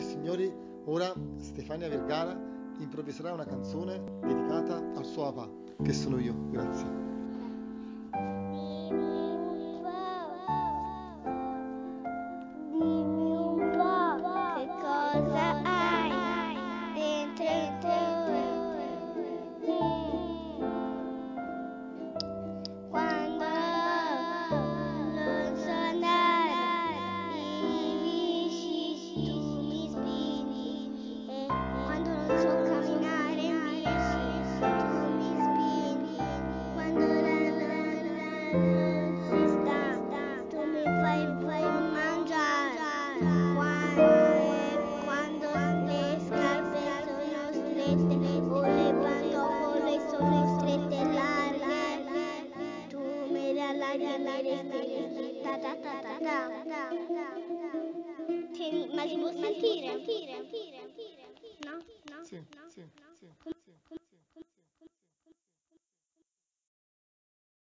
e signori, ora Stefania Vergara improvviserà una canzone dedicata al suo papà, che sono io. Grazie. ma si può sentire?